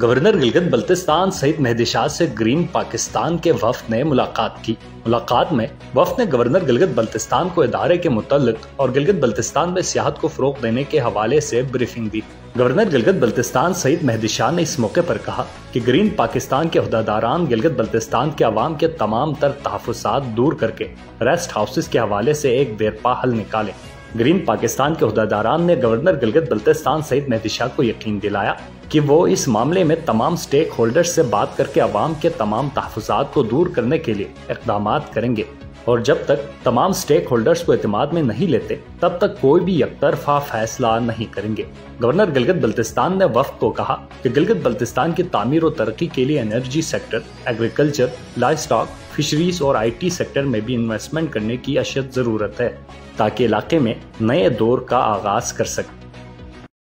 Governor Gilgit Baltistan सहित महदिशा से green Pakistan के वफद ने मुलाकात की। मुलाकात में वफद ने गवर्नर गिलगित बल्तिस्तान को इदारे के मुतलक और गिलगित बल्तिस्तान में सियाहत को फरोग देने के हवाले से ब्रीफिंग दी। गवर्नर गिलगित बल्तिस्तान सईद मेहदी ने इस मौके पर कहा कि ग्रीन पाकिस्तान के अहदादारान गिलगित बल्तिस्तान के अवाम के तमाम तर तहफात दूर करके रेस्ट हाउसेज के हवाले से एक देरपा हल निकाले। ग्रीन पाकिस्तान के अहदेदारान ने गवर्नर गिलगित बल्तिस्तान सईद मेहदी शाह को यकीन दिलाया कि वो इस मामले में तमाम स्टेक होल्डर्स से बात करके अवाम के तमाम तहफात को दूर करने के लिए इकदाम करेंगे। और जब तक तमाम स्टेक होल्डर्स को एतमाद में नहीं लेते, तब तक कोई भी यकतरफा फैसला नहीं करेंगे। गवर्नर गिलगित बल्तिस्तान ने वक्त को कहा कि गिलगित बल्तिस्तान की तामीर और तरक्की के लिए energy sector agriculture livestock fisheries और आईटी सेक्टर में भी इन्वेस्टमेंट करने की अशद ज़रूरत है, ताकि इलाके में नए दौर का आगाज़ कर सके।